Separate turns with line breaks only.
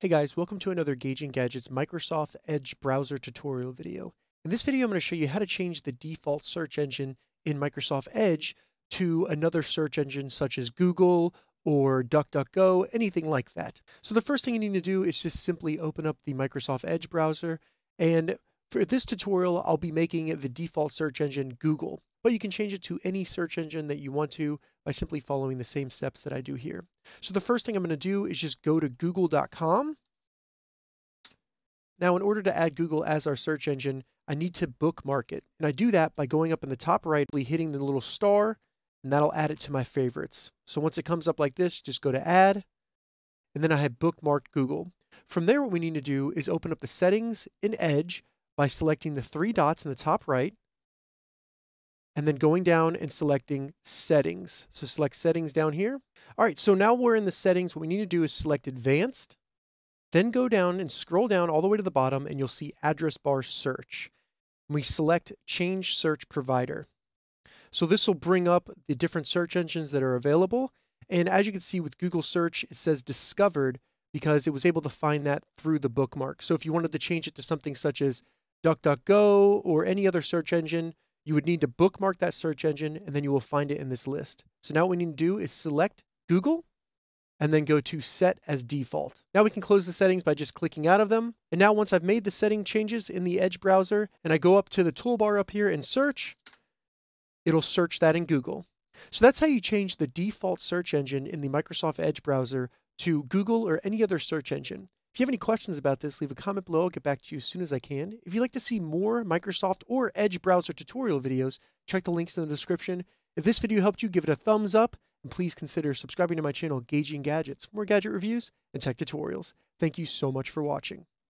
Hey guys, welcome to another Gauging Gadgets Microsoft Edge browser tutorial video. In this video, I'm going to show you how to change the default search engine in Microsoft Edge to another search engine such as Google or DuckDuckGo, anything like that. So the first thing you need to do is just simply open up the Microsoft Edge browser. And for this tutorial, I'll be making the default search engine Google, but you can change it to any search engine that you want to by simply following the same steps that I do here. So the first thing I'm going to do is just go to google.com. Now, in order to add Google as our search engine, I need to bookmark it. And I do that by going up in the top right, hitting the little star, and that'll add it to my favorites. So once it comes up like this, just go to add, and then I have bookmarked Google. From there, what we need to do is open up the settings in Edge by selecting the three dots in the top right, and then going down and selecting settings. So select settings down here. All right, so now we're in the settings. What we need to do is select advanced, then go down and scroll down all the way to the bottom and you'll see address bar search. We select change search provider. So this will bring up the different search engines that are available. And as you can see with Google search, it says discovered because it was able to find that through the bookmark. So if you wanted to change it to something such as DuckDuckGo or any other search engine, you would need to bookmark that search engine and then you will find it in this list. So now what we need to do is select Google and then go to set as default. Now we can close the settings by just clicking out of them. And now once I've made the setting changes in the Edge browser and I go up to the toolbar up here and search, it'll search that in Google. So that's how you change the default search engine in the Microsoft Edge browser to Google or any other search engine. If you have any questions about this, leave a comment below. I'll get back to you as soon as I can. If you'd like to see more Microsoft or Edge browser tutorial videos, check the links in the description. If this video helped you, give it a thumbs up, and please consider subscribing to my channel, Gauging Gadgets, for more gadget reviews and tech tutorials. Thank you so much for watching.